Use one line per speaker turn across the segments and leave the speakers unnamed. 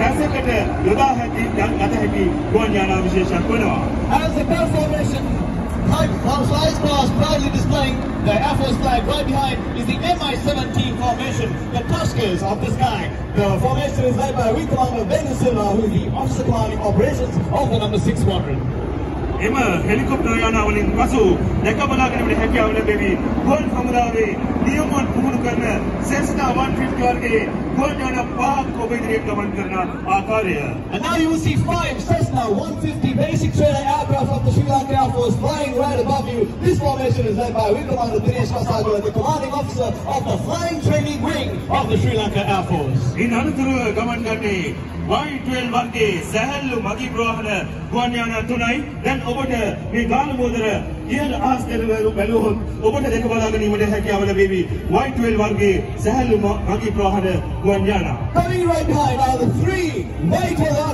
ನರಸಕಟ್ಟೆ ಯುಗಾಹಟ್ಟಿ ನಟಹಟ್ಟಿ ಗೋನ್ಯಾನ ವಿಶೇಷ ಕೊನವ
As the performation flies proudly displaying the Air Force flag, right behind is the MI-17 formation, the Tuskers of the Sky. The formation is led by Rear Commander Ben Silva, who is the officer commanding operations of the number 6 squadron.
එම helicopter යානාවලින් පසු දැක බලා ගැනීමට හැකියාව ලැබෙවි. ගුවන් හමුදාවේ නියමන් පුහුණු කරන සෙස්නා 150 වර්ගයේ ගුවන් යානා පහක් ඔබ ඉදිරියට ගමන් කරන ආකාරය.
And now you will see five uh, 150 basic trainer aircraft of the Sri Lankan Air Force flying right above you. This formation is led by Wing Commander Dinesh Kasago, the commanding officer of the Flying Training Wing of the Sri Lanka Air Force.
In Anatharu Gamandani, Y12 වගේ සැහැල්ලු මගී ප්‍රවාහන ගුවන්යානා තුනයි දැන් ඔබට මේ ගාලමෝදර ඉහළ ආස්තනවරු බැලුවොත් ඔබට දෙක බලා ගැනීමට හැකියාව baby Y12 වර්ගයේ Sahel Magi ප්‍රවාහන Guanyana.
Coming right behind are the three Y12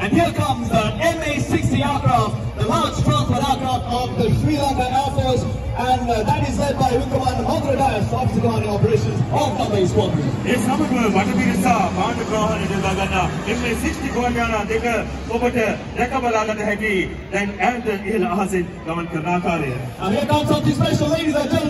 And here comes the MA60 aircraft, the large transport aircraft of the Sri Lanka Air Force, and uh, that is led by Vikaman Madhuradas, Officer Commanding Operations of Mumbai Squadron.
Yes, Namakku, Vatabirasa, Pandagraha, Nidilagana, MA60 Gwaliana, Dekha, Obata, Dekabalagan Haki, and Anton Il Ahazin, Gaman Karnakari.
And here comes something special, ladies and gentlemen.